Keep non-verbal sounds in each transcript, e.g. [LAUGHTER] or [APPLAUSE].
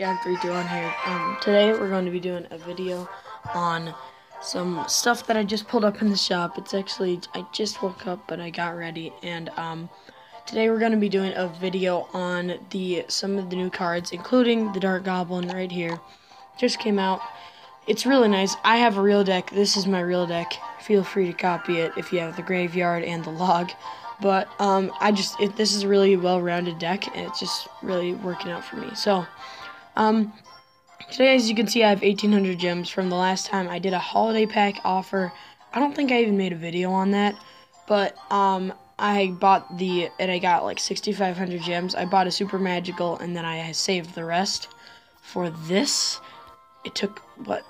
Gav321 here. Um, today we're going to be doing a video on some stuff that I just pulled up in the shop. It's actually, I just woke up, but I got ready, and um, today we're going to be doing a video on the some of the new cards, including the Dart Goblin right here. Just came out. It's really nice. I have a real deck. This is my real deck. Feel free to copy it if you have the graveyard and the log. But um, I just it, this is a really well-rounded deck, and it's just really working out for me. So, um, today, as you can see, I have 1,800 gems from the last time I did a holiday pack offer. I don't think I even made a video on that, but um, I bought the and I got like 6,500 gems. I bought a super magical, and then I saved the rest for this. It took what,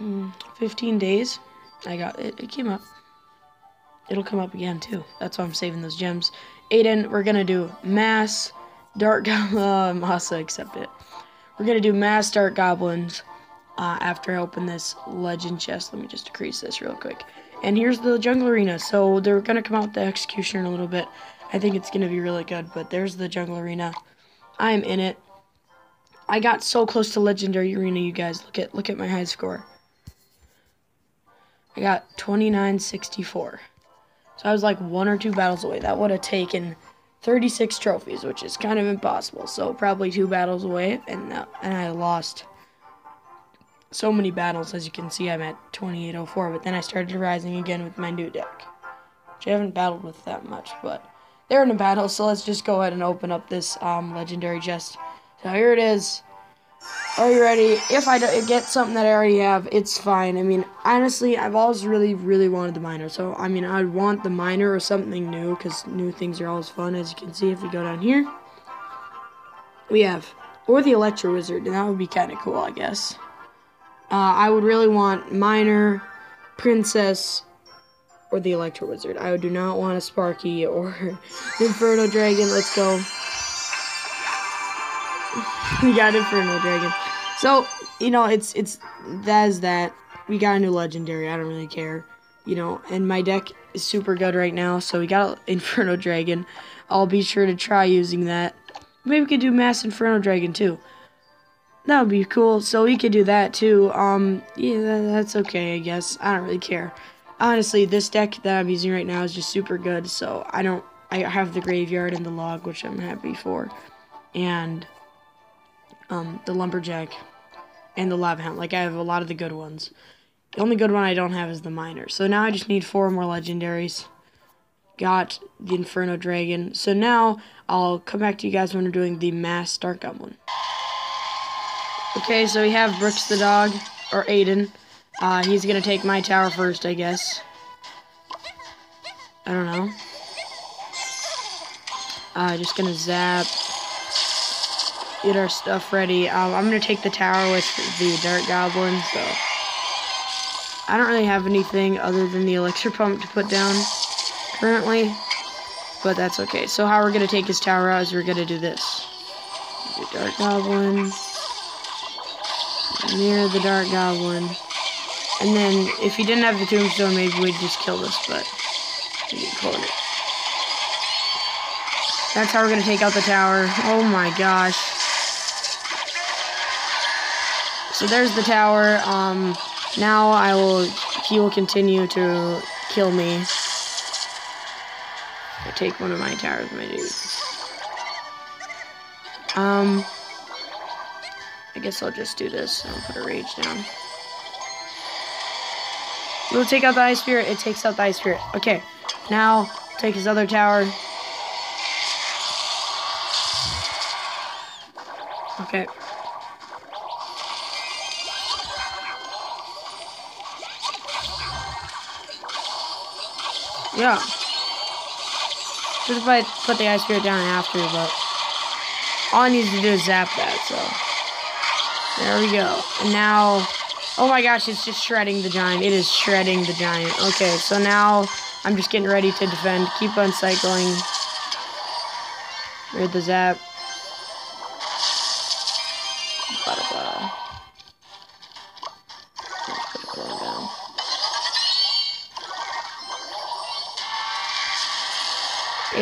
like, mm, 15 days. I got it. It came up it'll come up again too. That's why I'm saving those gems. Aiden, we're gonna do mass dart. Uh, [LAUGHS] Masa, accept it. We're gonna do mass dart goblins uh, after open this legend chest. Let me just decrease this real quick. And here's the jungle arena. So they're gonna come out with the executioner in a little bit. I think it's gonna be really good. But there's the jungle arena. I'm in it. I got so close to legendary arena, you guys. Look at look at my high score. I got 2964. So I was like one or two battles away. That would have taken 36 trophies, which is kind of impossible. So probably two battles away, and uh, and I lost so many battles. As you can see, I'm at 2804. But then I started rising again with my new deck, which I haven't battled with that much. But they're in a battle, so let's just go ahead and open up this um, legendary chest. So here it is. Are you ready? If I get something that I already have, it's fine. I mean, honestly, I've always really, really wanted the miner. So, I mean, I'd want the miner or something new because new things are always fun. As you can see, if we go down here, we have, or the Electro Wizard, and that would be kind of cool, I guess. Uh, I would really want miner, princess, or the Electro Wizard. I do not want a Sparky [LAUGHS] or Inferno Dragon. Let's go. [LAUGHS] we got Inferno Dragon. So, you know, it's it's that is that. We got a new legendary. I don't really care. You know, and my deck is super good right now, so we got [LAUGHS] Inferno Dragon. I'll be sure to try using that. Maybe we could do Mass Inferno Dragon too. That would be cool. So we could do that too. Um, yeah, that's okay, I guess. I don't really care. Honestly, this deck that I'm using right now is just super good. So I don't. I have the graveyard and the log, which I'm happy for, and um, the lumberjack, and the lava hound. Like I have a lot of the good ones. The only good one I don't have is the miner. So now I just need four more legendaries. Got the Inferno Dragon. So now I'll come back to you guys when we're doing the Mass Dart Goblin. Okay, so we have Brooks the dog, or Aiden. Uh, he's gonna take my tower first, I guess. I don't know. Uh, just gonna zap get our stuff ready. Um, I'm going to take the tower with the Dart Goblin, so... I don't really have anything other than the Elixir Pump to put down currently, but that's okay. So how we're going to take his tower out is we're going to do this. The Dart Goblin, near the Dart Goblin, and then if he didn't have the Tombstone, maybe we'd just kill this, but it. That's how we're going to take out the tower. Oh my gosh. So there's the tower. Um, now I will, he will continue to kill me. I take one of my towers, my dude. Um, I guess I'll just do this. I'll put a rage down. We'll take out the ice spirit. It takes out the ice spirit. Okay, now take his other tower. Okay. Yeah. Should if I put the ice spirit down after, but all I need to do is zap that, so. There we go. And now, oh my gosh, it's just shredding the giant. It is shredding the giant. Okay, so now I'm just getting ready to defend. Keep on cycling. Read the zap.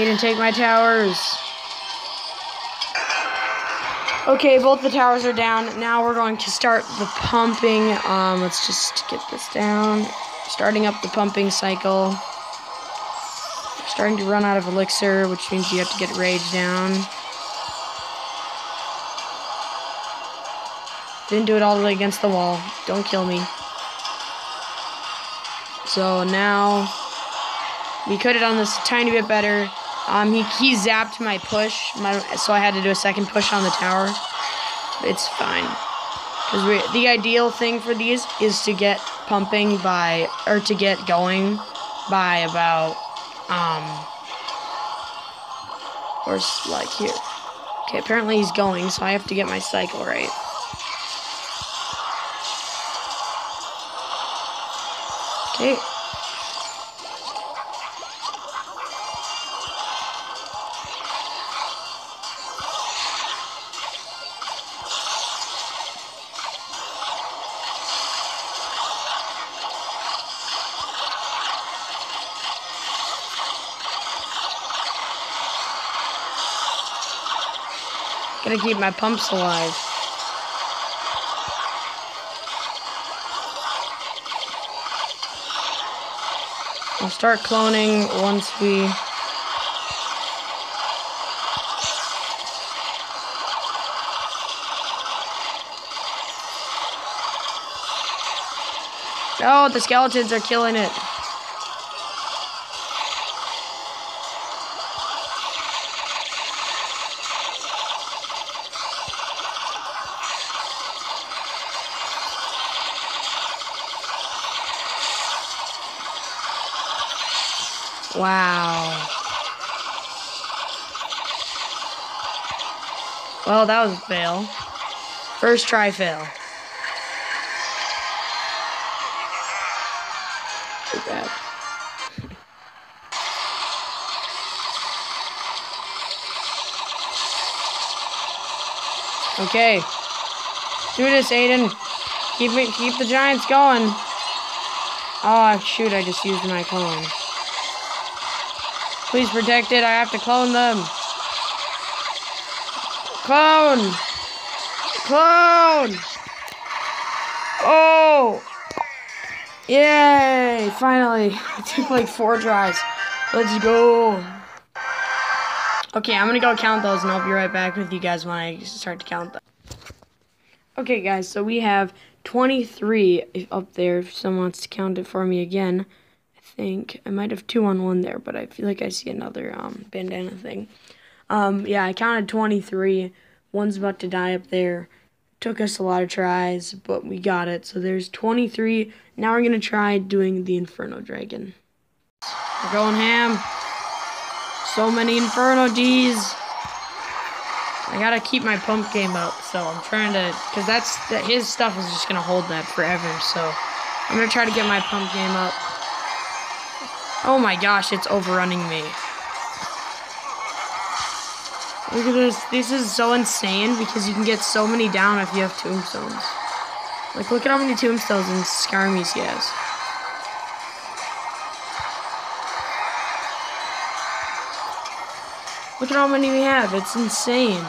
Aiden, take my towers. Okay, both the towers are down. Now we're going to start the pumping. Um, let's just get this down. Starting up the pumping cycle. Starting to run out of elixir, which means you have to get rage down. Didn't do it all the way against the wall. Don't kill me. So now we could have done this a tiny bit better. Um, he, he zapped my push, my, so I had to do a second push on the tower. It's fine. Because the ideal thing for these is to get pumping by, or to get going by about, um, or like here. Okay, apparently he's going, so I have to get my cycle right. Gotta keep my pumps alive. I'll start cloning once we... Oh, the skeletons are killing it. Wow. Well, that was a fail. First try fail. Too bad. [LAUGHS] okay. Do this, Aiden. Keep it, keep the giants going. Oh, shoot, I just used my clone. Please protect it. I have to clone them. Clone! Clone! Oh! Yay! Finally. [LAUGHS] It took like four tries. Let's go. Okay, I'm gonna go count those and I'll be right back with you guys when I start to count them. Okay, guys, so we have 23 up there if someone wants to count it for me again think. I might have two on one there, but I feel like I see another um, bandana thing. Um, yeah, I counted 23. One's about to die up there. Took us a lot of tries, but we got it. So there's 23. Now we're going to try doing the Inferno Dragon. We're going ham. So many Inferno Ds. I gotta keep my pump game up, so I'm trying to, because that's, that his stuff is just gonna hold that forever, so I'm gonna try to get my pump game up. Oh my gosh, it's overrunning me. Look at this. This is so insane because you can get so many down if you have tombstones. Like, look at how many tombstones and Skarmies he has. Look at how many we have. It's insane.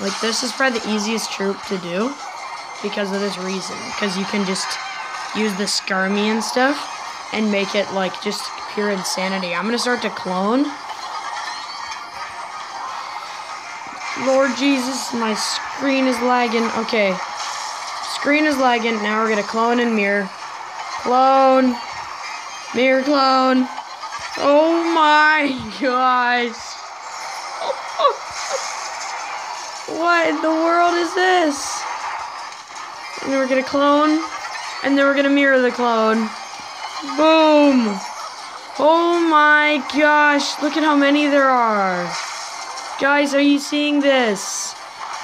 Like, this is probably the easiest troop to do because of this reason. Because you can just use the Skarmy and stuff and make it, like, just pure insanity. I'm gonna start to clone. Lord Jesus, my screen is lagging. Okay. Screen is lagging. Now we're gonna clone and mirror. Clone. Mirror clone. Oh my gosh. what in the world is this? And then we're gonna clone. And then we're gonna mirror the clone. Boom. Oh my gosh, look at how many there are. Guys, are you seeing this?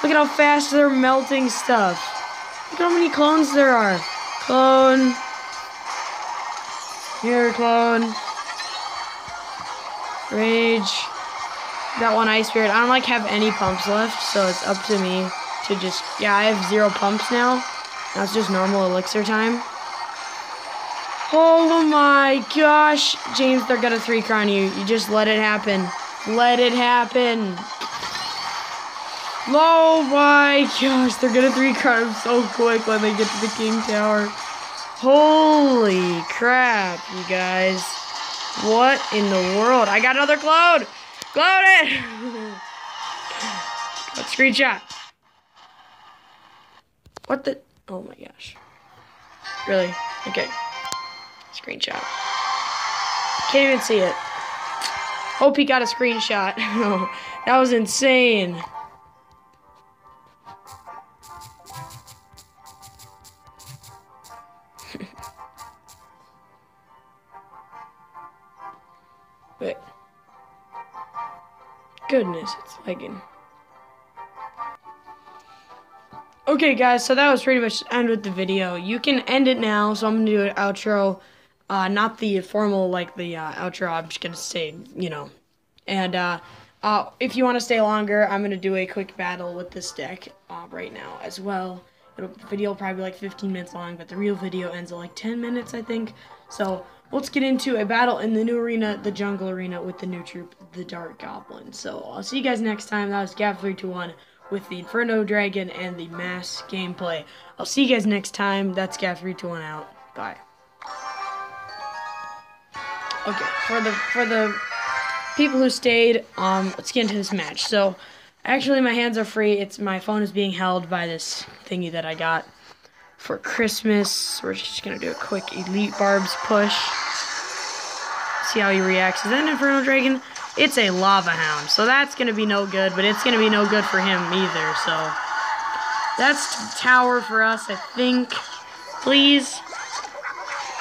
Look at how fast they're melting stuff. Look how many clones there are. Clone. Here, clone. Rage. That one ice spirit. I don't like have any pumps left, so it's up to me to just yeah, I have zero pumps now. That's just normal elixir time. Oh my gosh. James, they're gonna three crown you. You just let it happen. Let it happen. Oh my gosh, they're gonna three card him so quick when they get to the King Tower. Holy crap, you guys. What in the world? I got another clone! Clone it! [LAUGHS] Got screenshot. What the? Oh my gosh. Really? Okay. Screenshot. Can't even see it. Hope he got a screenshot. [LAUGHS] that was insane. [LAUGHS] Wait. Goodness, it's lagging. Okay, guys, so that was pretty much the end with the video. You can end it now, so I'm going to do an outro. Uh, not the formal, like, the uh, outro. I'm just to say, you know. And uh, uh if you want to stay longer, I'm to do a quick battle with this deck uh, right now as well. It'll, the video will probably be like 15 minutes long, but the real video ends at like 10 minutes, I think. So let's get into a battle in the new arena, the jungle arena, with the new troop, the Dart Goblin. So I'll see you guys next time. That was Gav321 with the Inferno Dragon and the mass gameplay. I'll see you guys next time. That's Gav321 out. Bye. Okay, for the for the people who stayed, um, let's get into this match. So, actually, my hands are free. It's my phone is being held by this thingy that I got for Christmas. We're just gonna do a quick Elite Barbs push. See how he reacts. Is that an Inferno Dragon? It's a Lava Hound, so that's gonna be no good, but it's gonna be no good for him either, so. That's tower for us, I think. Please.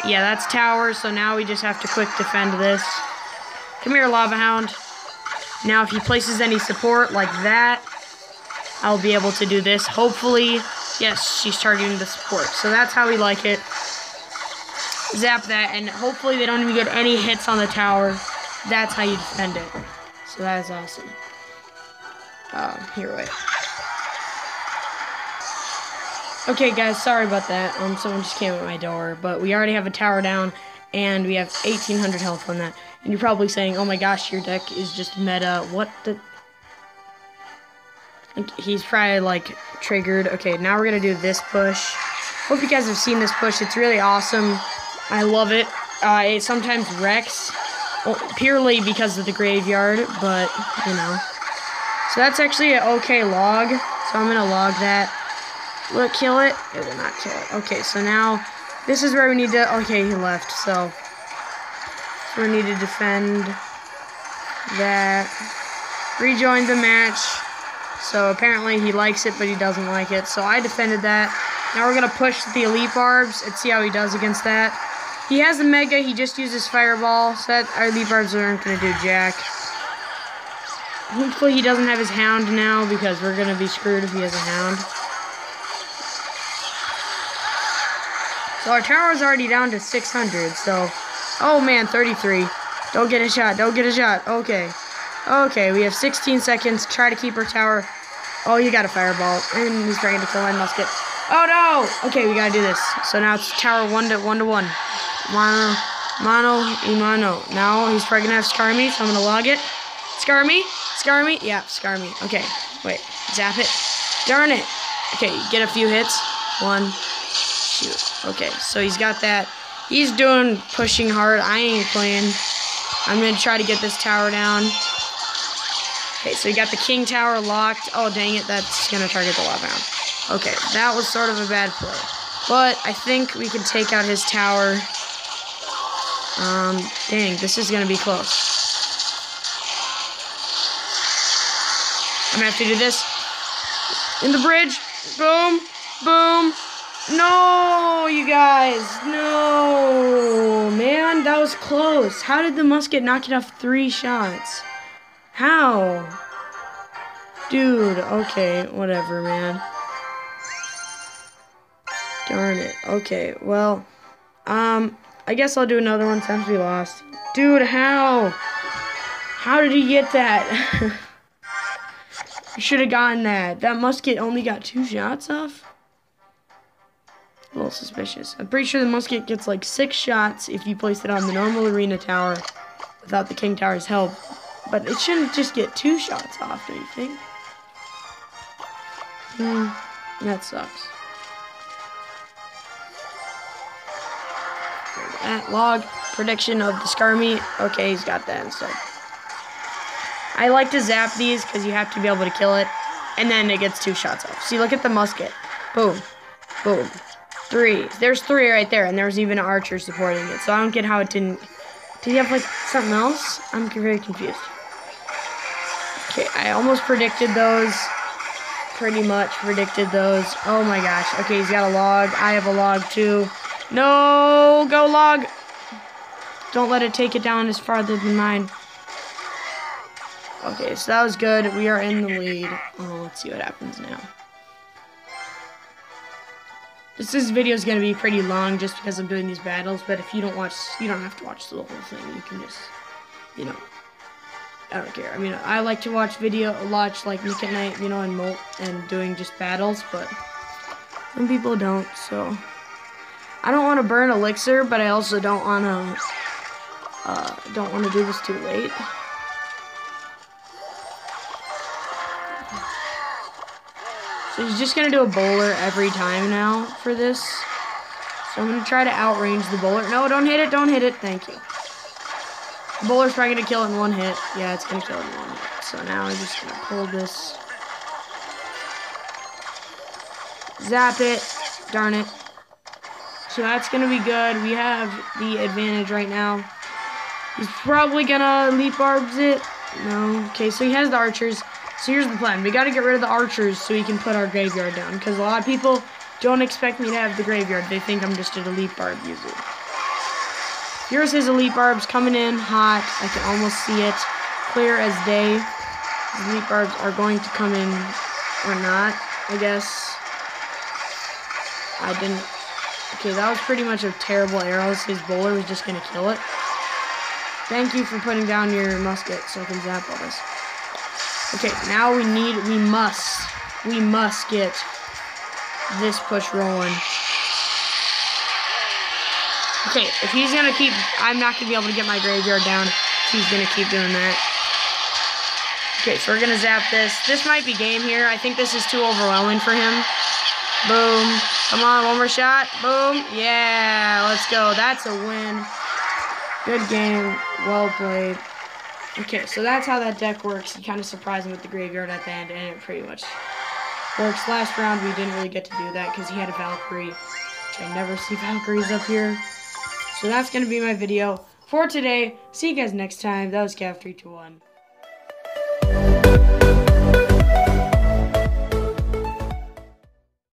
Yeah, that's tower, so now we just have to quick defend this. Come here, Lava Hound. Now, if he places any support like that, I'll be able to do this. Hopefully, Yes, she's targeting the support. So that's how we like it. Zap that, and hopefully they don't even get any hits on the tower. That's how you defend it. So that is awesome. Uh, here, wait. Okay, guys, sorry about that. Um, someone just came at my door, but we already have a tower down, and we have 1,800 health on that. And you're probably saying, oh my gosh, your deck is just meta. What the... He's probably like triggered. Okay, now we're gonna do this push. Hope you guys have seen this push. It's really awesome. I love it. Uh, it sometimes wrecks well, purely because of the graveyard, but you know. So that's actually an okay log. So I'm gonna log that. Will it kill it? It will not kill it. Okay, so now this is where we need to. Okay, he left. So, so we need to defend that. Rejoin the match. So apparently he likes it, but he doesn't like it. So I defended that. Now we're going to push the Elite Barbs and see how he does against that. He has the Mega. He just uses Fireball. So that our Elite Barbs aren't going to do jack. Hopefully he doesn't have his Hound now because we're going to be screwed if he has a Hound. So our tower is already down to 600. So, oh man, 33. Don't get a shot. Don't get a shot. Okay. Okay, we have 16 seconds. Try to keep our tower. Oh, you got a fireball. And he's trying to kill my musket. Oh, no! Okay, we gotta do this. So now it's tower 1 to 1 to 1. Mono, mono, imano. Now he's probably gonna have Skarmy, so I'm gonna log it. Skarmy? Skarmy? Yeah, Skarmy. Okay, wait. Zap it. Darn it. Okay, get a few hits. One, two. Okay, so he's got that. He's doing pushing hard. I ain't playing. I'm gonna try to get this tower down. Okay, so you got the king tower locked. Oh, dang it, that's going to target the lava. Okay, that was sort of a bad play. But I think we can take out his tower. Um, dang, this is going to be close. I'm going to have to do this. In the bridge. Boom. Boom. No, you guys. No. Man, that was close. How did the musket knock it off three shots? How? Dude, okay, whatever, man. Darn it. Okay, well, um, I guess I'll do another one since we lost. Dude, how? How did he get that? [LAUGHS] you should have gotten that. That musket only got two shots off? A little suspicious. I'm pretty sure the musket gets like six shots if you place it on the normal arena tower without the king tower's help. But it shouldn't just get two shots off, do you think? Hmm, that sucks. That log prediction of the Skarmy. Okay, he's got that instead. I like to zap these because you have to be able to kill it, and then it gets two shots off. See, look at the musket. Boom, boom, three. There's three right there, and there's even an archer supporting it. So I don't get how it didn't. Did he have like something else? I'm very confused. Okay, I almost predicted those. Pretty much predicted those. Oh my gosh. Okay, he's got a log. I have a log too. No, go log. Don't let it take it down as farther than mine. Okay, so that was good. We are in the lead. Oh, let's see what happens now. This, this video is going to be pretty long just because I'm doing these battles, but if you don't watch, you don't have to watch the whole thing. You can just, you know, I don't care. I mean, I like to watch video, watch like Nickatnyte, you know, and Molt and doing just battles, but some people don't, so. I don't want to burn elixir, but I also don't want to, uh, don't want to do this too late. So he's just going to do a bowler every time now for this. So I'm going to try to outrange the bowler. No, don't hit it, don't hit it. Thank you. The bowler's probably going to kill it in one hit. Yeah, it's going to kill it in one hit. So now I'm just going to pull this. Zap it. Darn it. So that's going to be good. We have the advantage right now. He's probably going to leap barbs it. No. Okay, so he has the archers. So here's the plan. We got to get rid of the archers so we can put our graveyard down. Because a lot of people don't expect me to have the graveyard. They think I'm just an elite barb user. Here's his elite barbs coming in hot. I can almost see it. Clear as day. His elite barbs are going to come in or not, I guess. I didn't. Okay, that was pretty much a terrible arrow. His bowler was just going to kill it. Thank you for putting down your musket so I can zap all this. Okay, now we need, we must, we must get this push rolling. Okay, if he's gonna keep, I'm not gonna be able to get my graveyard down. He's gonna keep doing that. Okay, so we're gonna zap this. This might be game here. I think this is too overwhelming for him. Boom. Come on, one more shot. Boom. Yeah, let's go. That's a win. Good game. Well played. Okay, so that's how that deck works. You kind of surprise him with the graveyard at the end, and it pretty much works. Last round, we didn't really get to do that because he had a Valkyrie, I never see Valkyries up here. So that's going to be my video for today. See you guys next time. That was Gav321.